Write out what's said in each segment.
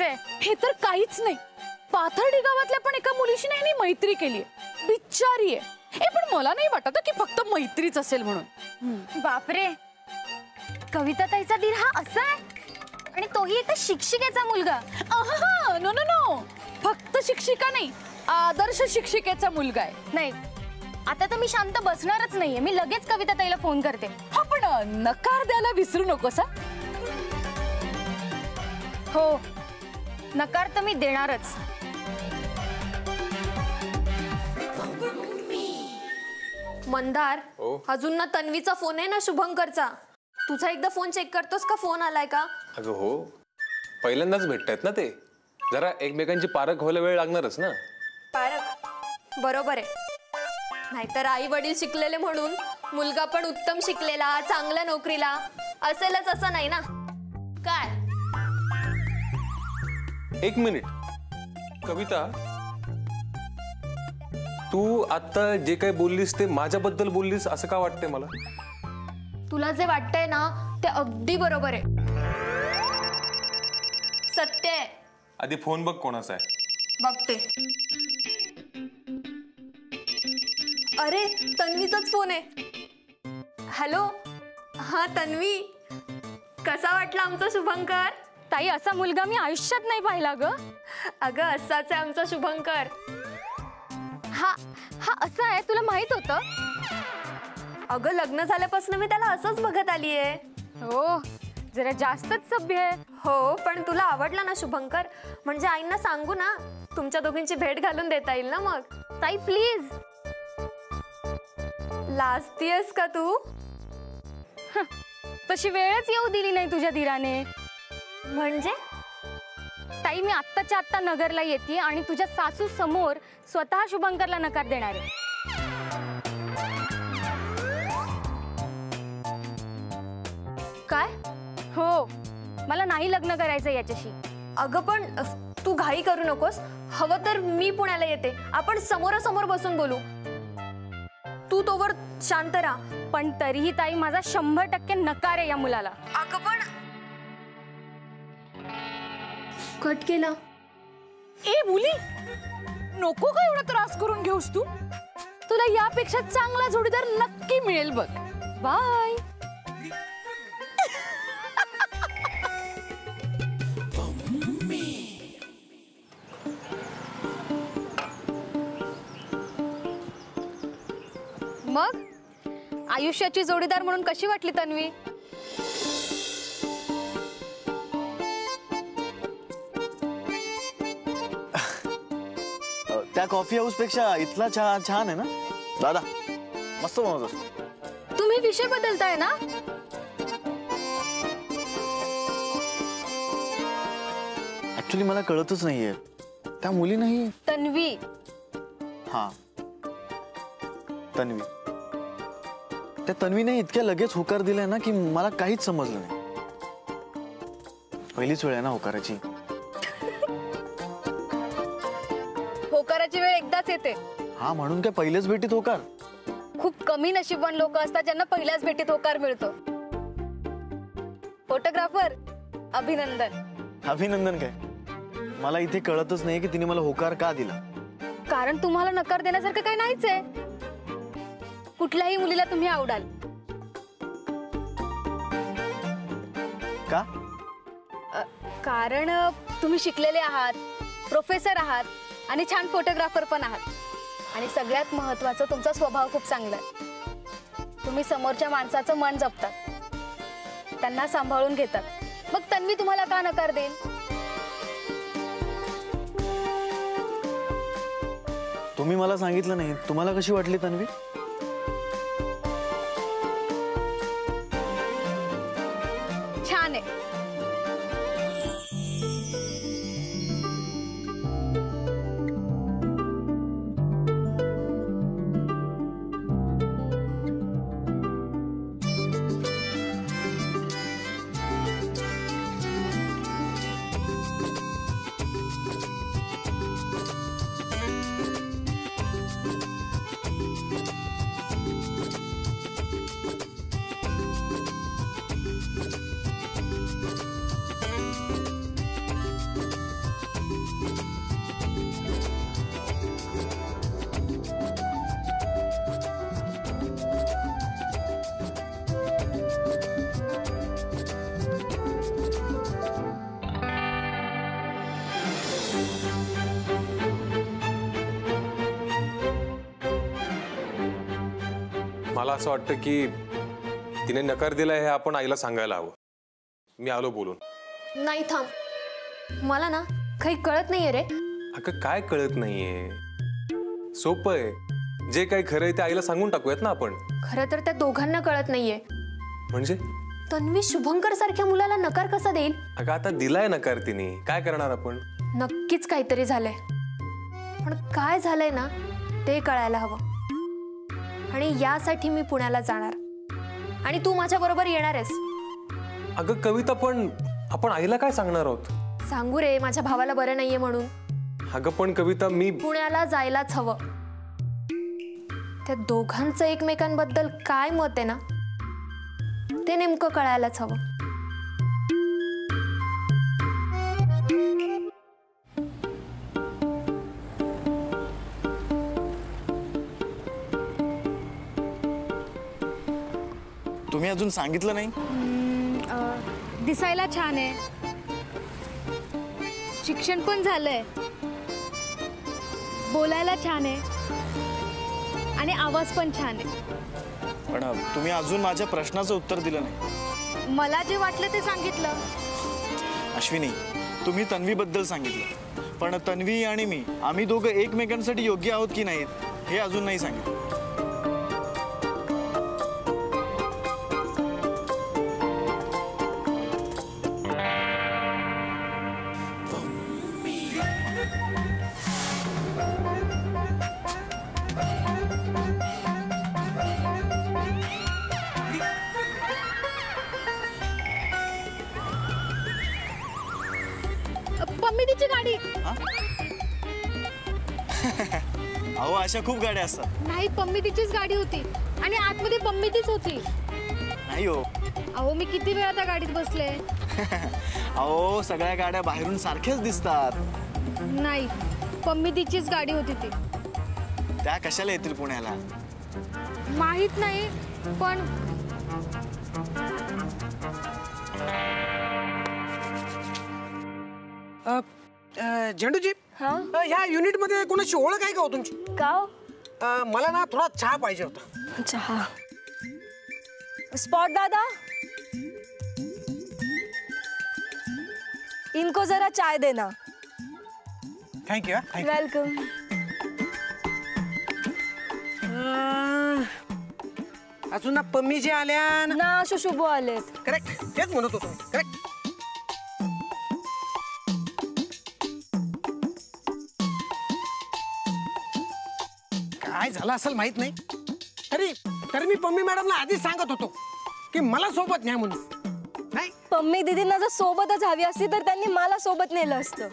आहे हे तर काहीच नाही. पाथर्डी गावातल्या पण एका मुलीशी नाही मैत्री केली बिचारी आहे. हे पण मला नाही वाटत की फक्त मैत्रीच असेल म्हणून. बापरे. कविता ताईचा दीर हा असा आहे? आणि तोही एका शिक्षिकेचा मुलगा. नो नो नो फक्त शिक्षिका नाही आदर्श शिक्षिकेचा मुलगा आहे. नाही. आता तर मी शांत बसणारच नाहीये. मी लगेच कविता ताईला फोन करते. हा पण नकार द्यायला विसरू नकोस हो. नकार तर मी देणारच. मंदार हो? अजून ना तन्वीचा फोन आहे ना शुभंकरचा? तुझा एकदा फोन चेक करतोस का फोन आलाय का? अगं हो. पहिल्यांदाच भेटतायत ना ते. जरा एकमेकांची पारख व्हायला वेळ लागणारच ना. पारक बरोबर आहे. नाहीतर आई वडील शिकलेले म्हणून मुलगा पण उत्तम शिकलेला चांगल्या नोकरीला. असेलच असं नाही ना? काय? एक मिनिट. कविता तू आता जे काही बोललीस ते माझ्याबद्दल बोललीस असं का वाटतंय मला? तुला जे वाटतंय ना ते अगदी बरोबर आहे. सत्य आहे. आधी फोन बघ कोणाचा आहे. बघते. अरे तन्वीचाच फोन आहे. हॅलो? हा तन्वी. कसा वाटला आमचा शुभंकर? ताई असा मुलगा मी आयुष्यात नाही पाहिला ग. अगं असाच आहे आमचा शुभंकर. हा हा असा आहे तुला माहीत होतं? अगं लग्न झाल्यापासून मी त्याला असंच बघत आली आहे हो जरा जास्तच सभ्य आहे. हो पण तुला आवडला ना शुभंकर? म्हणजे आईंना सांगू ना तुमच्या दोघींची भेट घालून देता येईल ना मग? ताई प्लीज. लाजतीयस का तू? तशी वेळच येऊ दिली नाही तुझ्या धीराने म्हणजे? ताई मी आत्ताच्या आत्ता नगरला येते आणि तुझ्या सासू समोर स्वतः शुभंकरला नकार देणार आहे. काय? हो. मला नाही लग्न करायचं याच्याशी. अगं पण तू घाई करू नकोस. हवं तर मी पुण्याला येते. आपण समोरासमोर बसून बोलू. तू तोवर शांत राहा. पण तरीही ताई माझा शंभर टक्के नकार आहे या मुलाला. अगं पण कट केला. ए मुली नको का एवढा त्रास करून घेऊस तू. तुला यापेक्षा चांगला जोडीदार नक्की मिळेल बघ. बाय. मग? आयुष्याची जोडीदार म्हणून कशी वाटली तन्वी? त्या कॉफी हाऊसपेक्षा इथला चहा छान आहे ना? दादा मस्त बनवतो तुम्ही विषय बदलताय ना? ऍक्च्युली मला कळतच नाहीये. त्या मुली नाही तन्वी. हा. तन्वी. त्या तन्वीने इतक्या लगेच होकार दिलाय ना की मला काहीच समजलं नाही. पहिलीच वेळ आहे ना होकाराची. वेळ एकदाच येते. हा म्हणून काय पहिल्याच भेटीत होकार? खूप कमी नशीबवान लोक असतात ज्यांना पहिल्याच भेटीत होकार मिळतो. फोटोग्राफर अभिनंदन. अभिनंदन काय? मला इथे कळतच नाही की तिने मला होकार का दिला. कारण तुम्हाला नकार देण्यासारखं काही नाहीच आहे. कुठल्याही मुलीला तुम्ही आवडाल. का? कारण तुम्ही शिकलेले आहात. प्रोफेसर आहात. आणि छान फोटोग्राफर पण आहात. आणि सगळ्यात महत्वाचं तुमचा स्वभाव खूप चांगला आहे. तुम्ही समोरच्या माणसाचं मन जपतात. त्यांना सांभाळून घेतात. मग तन्वी तुम्हाला का नकार देईल तुम्ही मला सांगितलं नाही. तुम्हाला कशी वाटली तन्वी? असं वाटतं की तिने नकार दिलाय हे आपण आईला सांगायला हवं. मी आलो बोलून. नाही थांब. मला ना काही कळत नाहीये रे. अगं काय कळत नाहीये? सोपं आहे. जे काही खरं आहे ते आईला सांगून टाकूयात ना आपण. खरं तर त्या दोघांना कळत नाहीये. म्हणजे? तन्वी शुभंकर सारख्या मुलाला नकार कसा देईल? अगं आता दिलाय नकार तिने. काय करणार आपण? नक्कीच काहीतरी झालंय. पण काय झालंय ना ते कळायला हवं. आणि यासाठी मी पुण्याला जाणार. आणि तू माझ्या बरोबर येणार आहेस. अगं कविता पण आपण आईला काय सांगणार आहोत? सांगू रे माझ्या भावाला बरं नाहीये म्हणून. अगं पण कविता मी पुण्याला जायलाच हवं. त्या दोघांचं एकमेकांबद्दल काय मत आहे ना? ते नेमकं कळायलाच हवं. अजून सांगितलं नाही? दिसायला छान आहे. शिक्षण पण झालंय. बोलायला छान आहे. आणि आवाज पण छान आहे. पण तुम्ही अजून माझ्या प्रश्नाचं उत्तर दिलं नाही. मला जे वाटलं ते सांगितलं. अश्विनी तुम्ही तन्वीबद्दल सांगितलं. पण तन्वी आणि मी आम्ही दोघं एकमेकांसाठी योग्य आहोत की नाहीत हे अजून नाही सांगितलं. पम्मीदीची गाडी. अहो अशा खूप गाड्या असतात. नाही पम्मीदीचीच गाडी होती. आणि आतमध्ये पम्मीदीच होती. नाही हो. अहो मी किती वेळा त्या गाडीत बसले? अहो सगळ्या गाड्या बाहेरून सारख्याच दिसतात. नाही पम्मीदीचीच गाडी होती ती. त्या कशाला येतील पुण्याला? माहीत नाही पण झेंडूजी ह्या युनिटमध्ये कोणाची ओळख आहे का हो तुमची? का अ, मला ना थोडा चहा पाहिजे होता. चहा. स्पॉट दादा? इनको जरा चाय देना. Thank you thank you welcome अजून ना पम्मी जे आल्या ना शुशुबू आलेत. करेक्ट तेच म्हणत होतो करेक्ट झालं असेल माहित नाही. तरी तरी मी पम्मी मॅडमला आधीच सांगत होतो की मला सोबत न्या म्हणून. नाही? पम्मी दीदींना जर सोबतच हवी असती तर त्यांनी मला सोबत नेलं असतं.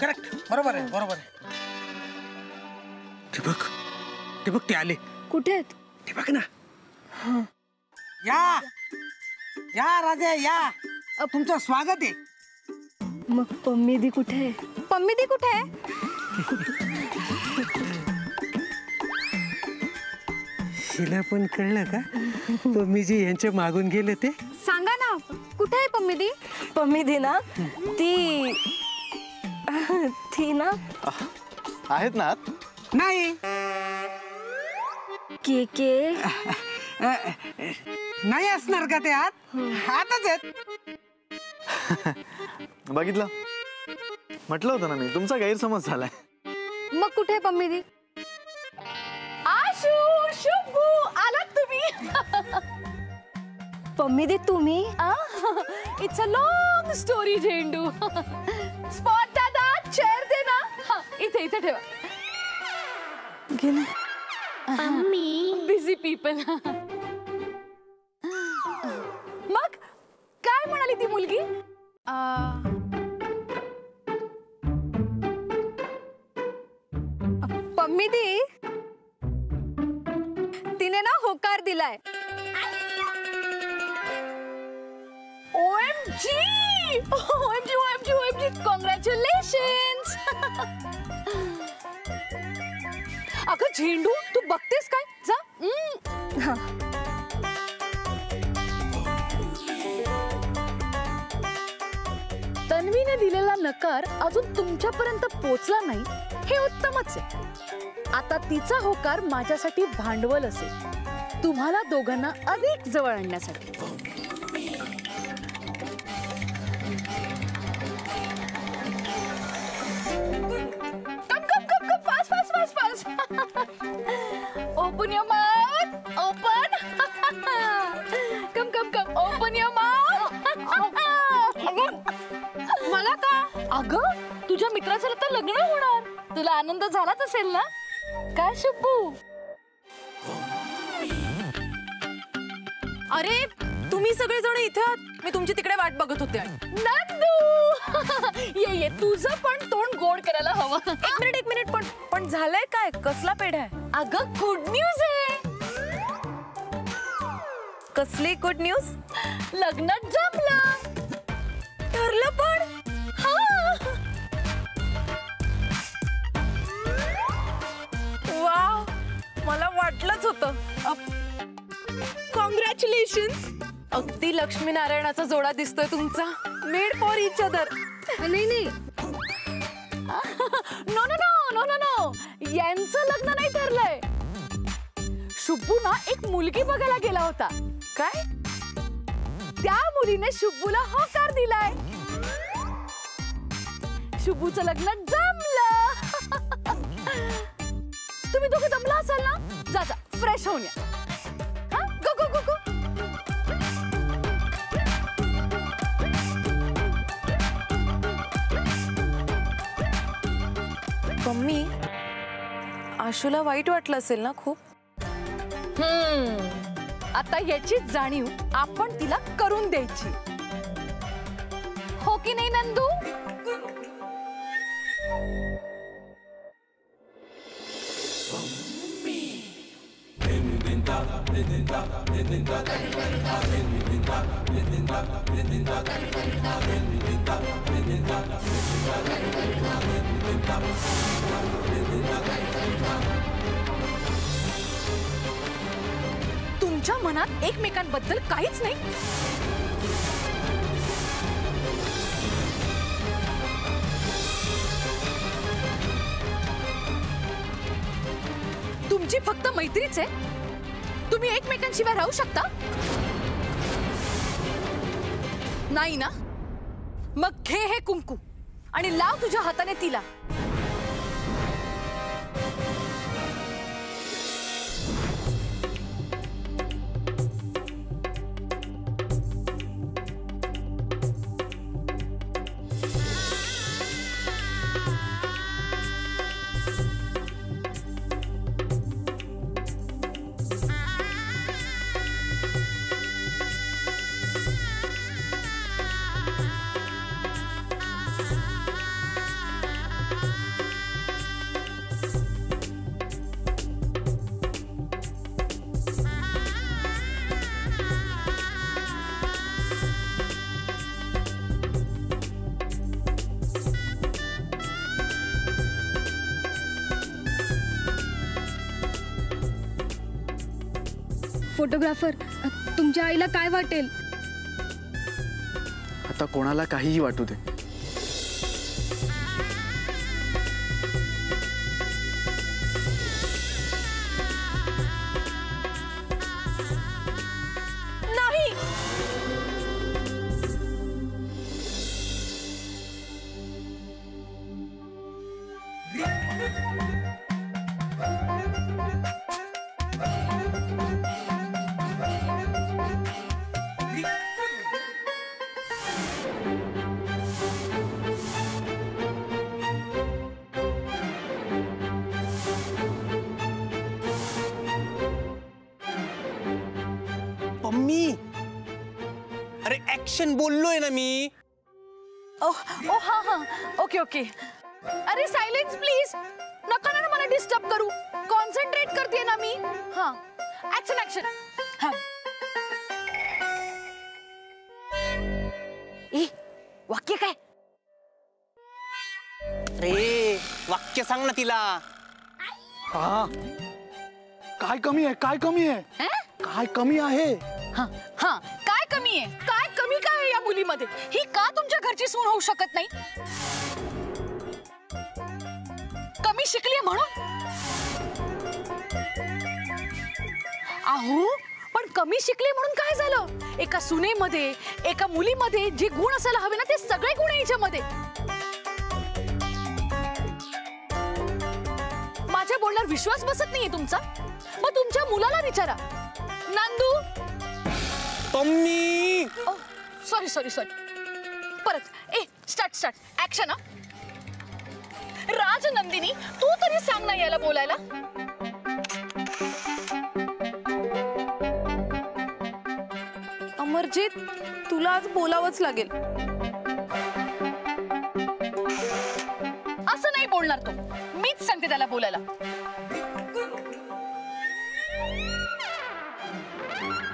करेक्ट बरोबर आहे बरोबर आहे. ते बघ ते बघ ते आले. कुठे आहेत? ते बघ ना. या. या राजा या. अ, तुमचं स्वागत आहे. मग पम्मी दी कुठे? आहे पम्मीदी कुठे? आहे हिला पण कळलं का? पम्मी जी यांच्या मागून गेले ते. सांगा ना कुठे आहे पम्मीदी पम्मी दी ना ती ती ना. आहेत ना आत? नाही. के के? नाही असणार का ते आत? आतच आहेत. बघितलं. म्हटलं होतं ना मी तुमचा गैरसमज झालाय. मग कुठे आहे पम्मीदी आलात तुम्ही इट्स अ लॉंग स्टोरी झेंडू स्पॉट दादा चेअर दे ना हा, इथे इथे ठेवा. बिझी पीपल मुलीने ना होकार दिलाय OMG! OMG, OMG, OMG! Congratulations! अगं झेंडू तू बघतेस काय जा तन्वीने दिलेला नकार अजून तुमच्यापर्यंत पोचला नाही हे उत्तमच आहे आता तिचा होकार माझ्यासाठी भांडवल असेल. तुम्हाला दोघांना अधिक जवळ आणण्यासाठी. Open your mouth open come come come open your mouth मला का? अगं तुझ्या मित्राचं आता लग्न होणार. तुला आनंद झालाच असेल ना? काय शुभू अरे तुम्ही सगळेजण इथे आहात. मी तुमची तिकडे वाट बघत होते. नंदू! ये ये तुझं पण तोंड गोड करायला हवं. एक मिनिट एक मिनिट पण पण झालंय काय? कसला पेढ आहे? अगं गुड न्यूज आहे. कसली गुड न्यूज लग्न जमलं. ठरलं पण. मला वाटलंच होतं. कॉंग्रॅच्युलेशन अगदी लक्ष्मीनारायणाचा जोडा दिसतोय तुमचा. मेड फॉर इच अदर नाही नाही. No no no no no no यांचं लग्न नाही ठरलंय. शुभू ना एक मुलगी बघायला गेला होता. काय? त्या मुलीने शुभूला होकार दिलाय. शुभूचं लग्न जमलं तुम्ही दोघं जमला असाल ना? जा जा फ्रेश होऊन या. हा? गो गो गो गो. मम्मी आशूला वाईट वाटलं असेल ना खूप? आता याची जाणीव आपण तिला करून द्यायची. हो की नाही नंदू? तुमच्या मनात एकमेकांबद्दल काहीच नाही. तुमची फक्त मैत्रीच आहे. तुम्ही एकमेकांशिवाय राहू शकता. नाही ना? मग घे हे कुंकू आणि लाव तुझ्या हाताने तिला. फोटोग्राफर तुमच्या आईला काय वाटेल? आता कोणाला काहीही वाटू दे. अरे ऍक्शन बोललोय ना मी। ओ ओ हा हा। ओके ओके अरे सायलेन्स प्लीज़ नका ना मला डिस्टर्ब करू। कॉन्सन्ट्रेट करते ना मी। हा। ऍक्शन ऍक्शन हा। ए वाक्य काय? रे वाक्य सांग ना तिला। हा। काय कमी आहे? काय कमी आहे? काय कमी आहे? हा हा। काय कमी आहे? काय मुलीमध्ये ही का तुमच्या घरची सून होऊ शकत नाही? कमी शिकली म्हणून? आहो पण कमी शिकले म्हणून काय झालं? एका सुनेमध्ये एका मुलीमध्ये जे गुण असायला हवे ना ते सगळे गुण आहे माझ्या बोलण्यावर विश्वास बसत नाहीये तुमचा? मग तुमच्या मुलाला विचारा. Nandu? Pammi sorry sorry sorry परत. ए स्टार्ट स्टार्ट ऍक्शन राजनंदिनी तू तरी सांग ना याला बोलायला. अमरजीत तुला आज बोलावंच लागेल. असं नाही बोलणार तो. मीच सांगते त्याला बोलायला.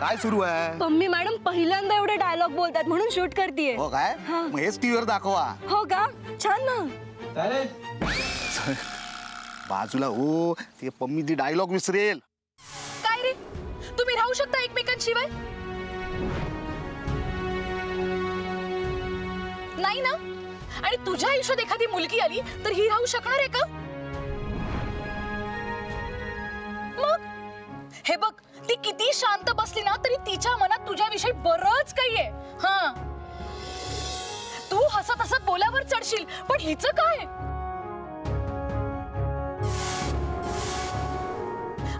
काय सुरू आहे? मम्मी मॅडम पहिल्यांदा एवढे डायलॉग बोलतात म्हणून शूट करतीये. हो काय? मग हेच टीव्हीवर दाखवा. हो का? छान ना. बाजूला हो ते पम्मी ती डायलॉग विसरेल. काय रे? तुम्ही राहू शकता एकमेकांशिवाय? नाही ना? आणि तुझ्या आयुष्यात एखादी मुलगी आली तर ही राहू शकणार आहे का? ती शांत बसली ना तरी तिच्या मनात तुझ्याविषयी बरच काही आहे हा. तू हसत हसत बोलावर चढशील पण हिचं काय?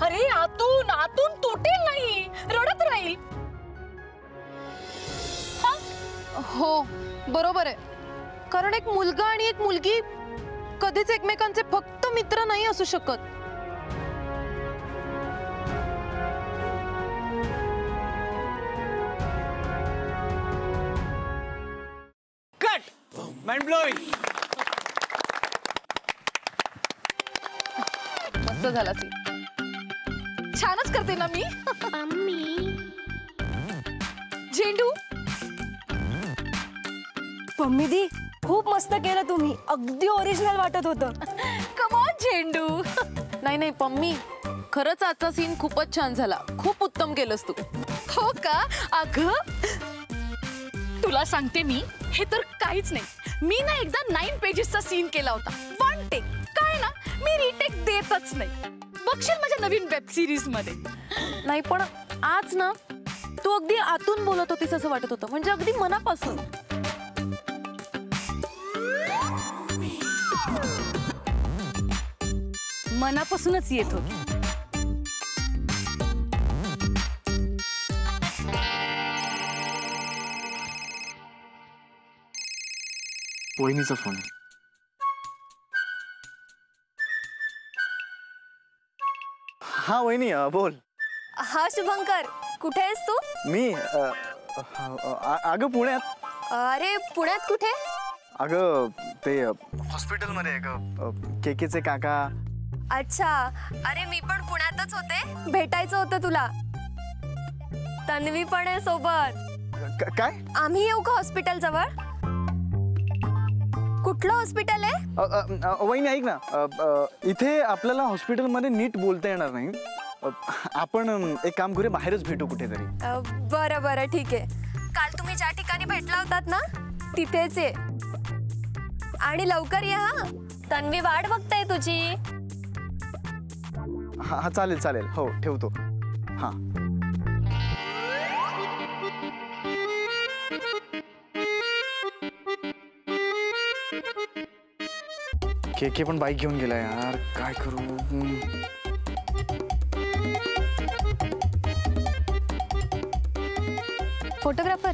अरे आतून आतून तुटेल नाही रडत राहील. हो बरोबर आहे. कारण एक मुलगा आणि एक मुलगी कधीच एकमेकांचे फक्त मित्र नाही असू शकत. माइंड ब्लोइंग मस्त झाला सी छानच करते ना मी. झेंडू. मम्मी दी खूप मस्त केलं तुम्ही. अगदी ओरिजिनल वाटत होतं. कमॉन झेंडू. नाही नाही पम्मी. खरंच आजचा सीन खूपच छान झाला. खूप उत्तम केलंस तू. हो का? अग तुला सांगते मी हे तर काहीच नाही. मी ना एकदा नाईन पेजेसचा सीन केला होता. वन टेक काय ना मी रिटेक देतच नाही. बघशील माझ्या नवीन वेब सिरीजमध्ये. नाही पण आज ना तू अगदी आतून बोलत होतीस असं वाटत होतं. म्हणजे अगदी मनापासून. मनापासूनच येत होती. वहिनीचा फ़ोन हा वहिनी अ, बोल. हा शुभंकर. कुठे आहेस तू? मी अ, अ, अ- अगं पुण्यात. अरे पुण्यात कुठे? अगं ते हॉस्पिटलमध्ये आहे ग के केचे काका. अच्छा. अरे मी पण पुण्यातच होते. भेटायचं होतं तुला. तन्वी पण आहे सोबत. क- काय? आम्ही येऊ का हॉस्पिटल जवळ कुठलं हॉस्पिटल आहे? अ, अ, अ, वहिनी ऐक ना. अ, अ, इथे आपल्याला हॉस्पिटलमध्ये नीट बोलता येणार नाही. अ, आपण अम, एक काम करूया बाहेरच भेटू कुठेतरी. अ, बरं बरं ठीक आहे. काल तुम्ही ज्या ठिकाणी भेटला होतात ना तिथेच आहे आणि लवकर या हा. तन्वी वाट बघताय तुझी. हा हा चालेल चालेल. हो ठेवतो. हां. के के पण बाईक घेऊन गेला यार. काय करू? हम्म. फोटोग्राफर.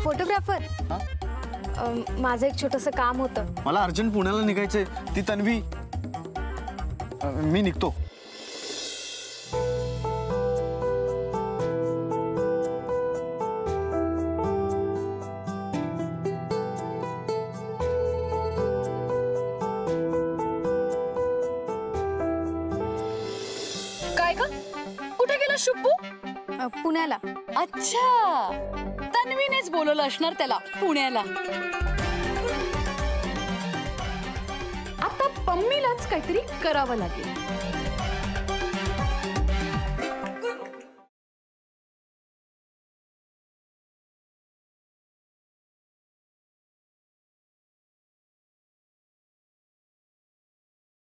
फोटोग्राफर. हा? अम, माझं एक छोटंसं काम होतं. मला अर्जंट पुण्याला निघायचंय. ती तन्वी. अ, मी निघतो. शुभू? अ, पुण्याला. अच्छा. तन्वीनेच बोलवलं असणार त्याला पुण्याला. आता पम्मीलाच काहीतरी करावं लागेल.